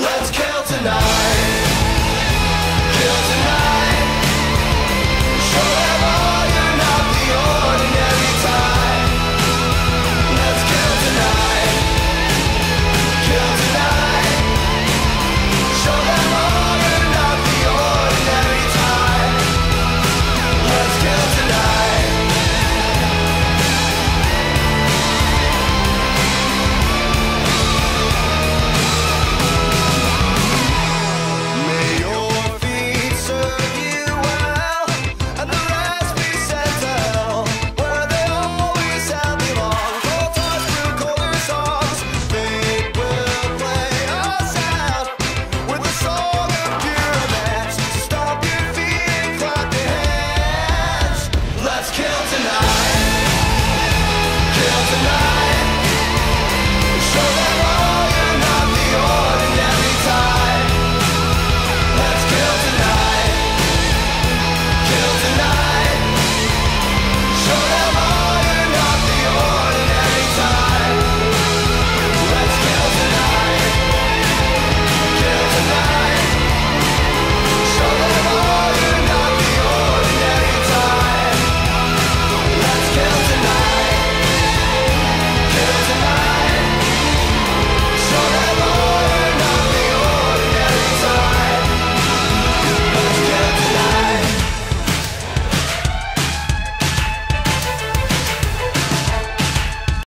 Let's kill tonight.